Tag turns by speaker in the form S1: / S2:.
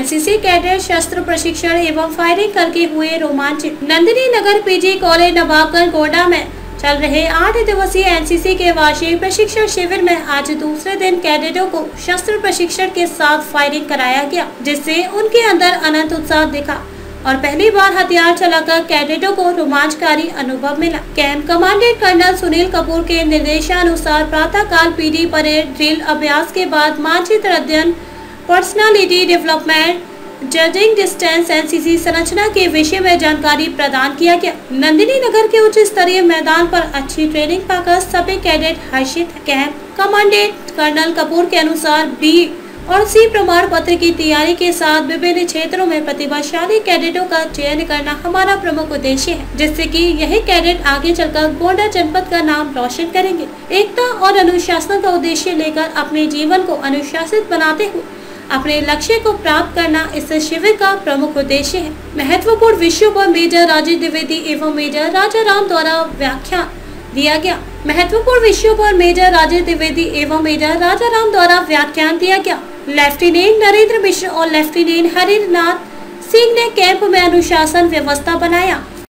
S1: NCC cadet, शस्त्र प्रशिक्षण एवं फायरिंग करके हुए रोमांचित नंदिनी नगर पीजी कॉलेज नवाबगंज गोडा में चल रहे आठ दिवसीय एनसीसी के वार्षिक प्रशिक्षण शिविर में आज दूसरे दिन कैडेटों को शस्त्र प्रशिक्षण के साथ फायरिंग कराया गया, जिससे उनके अंदर अनंत उत्साह दिखा और पहली बार हथियार चलाकर कैडेटों को रोमांचकारी अनुभव मिला। Camp commandant colonel Sunil Kapoor के निर्देशानुसार प्रातः काल पीडी परेड ड्रिल अभ्यास के बाद मानचित्र अध्ययन personality development judging distance NCC संरचना के विषय में जानकारी प्रदान किया गया। नंदिनी नगर के उच्च स्तरीय मैदान पर अच्छी ट्रेनिंग पाकर सभी कैडेट हर्षित कैंप कमांडेंट कर्नल कपूर के अनुसार बी और सी प्रमाण पत्र की तैयारी के साथ विभिन्न क्षेत्रों में प्रतिभाशाली कैडेटों का चयन करना हमारा प्रमुख उद्देश्य है, जिससे कि यही कैडेट आगे चलकर गोंडा जनपद का नाम रोशन करेंगे। एकता और अनुशासन का उद्देश्य लेकर अपने जीवन को अनुशासित बनाते हुए अपने लक्ष्य को प्राप्त करना इस शिविर का प्रमुख उद्देश्य है। महत्वपूर्ण विषयों पर मेजर राजीव द्विवेदी एवं मेजर राजा राम द्वारा व्याख्यान दिया गया। महत्वपूर्ण विषयों पर मेजर राजीव द्विवेदी एवं मेजर राजा राम द्वारा व्याख्यान दिया गया। लेफ्टिनेंट नरेंद्र मिश्र और लेफ्टिनेंट हरिनाथ सिंह ने कैंप में अनुशासन व्यवस्था बनाया।